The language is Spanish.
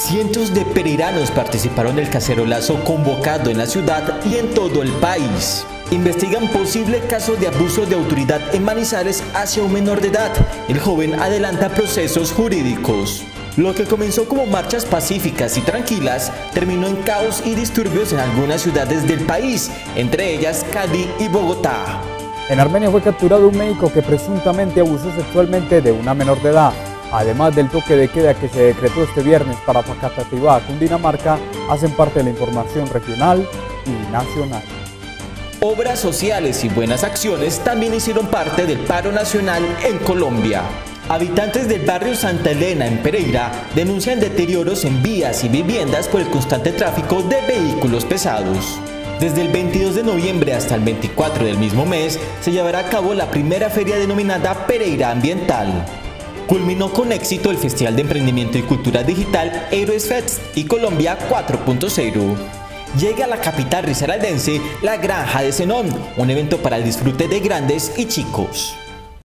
Cientos de pereiranos participaron del cacerolazo convocado en la ciudad y en todo el país. Investigan posible caso de abuso de autoridad en Manizales hacia un menor de edad. El joven adelanta procesos jurídicos. Lo que comenzó como marchas pacíficas y tranquilas terminó en caos y disturbios en algunas ciudades del país, entre ellas Cali y Bogotá. En Armenia fue capturado un médico que presuntamente abusó sexualmente de una menor de edad. Además del toque de queda que se decretó este viernes para Facatativá, Cundinamarca, hacen parte de la información regional y nacional. Obras sociales y buenas acciones también hicieron parte del paro nacional en Colombia. Habitantes del barrio Santa Elena en Pereira denuncian deterioros en vías y viviendas por el constante tráfico de vehículos pesados. Desde el 22 de noviembre hasta el 24 del mismo mes se llevará a cabo la primera feria denominada Pereira Ambiental. Culminó con éxito el Festival de Emprendimiento y Cultura Digital Héroes Fest y Colombia 4.0. Llega a la capital risaraldense la Granja de Zenón, un evento para el disfrute de grandes y chicos.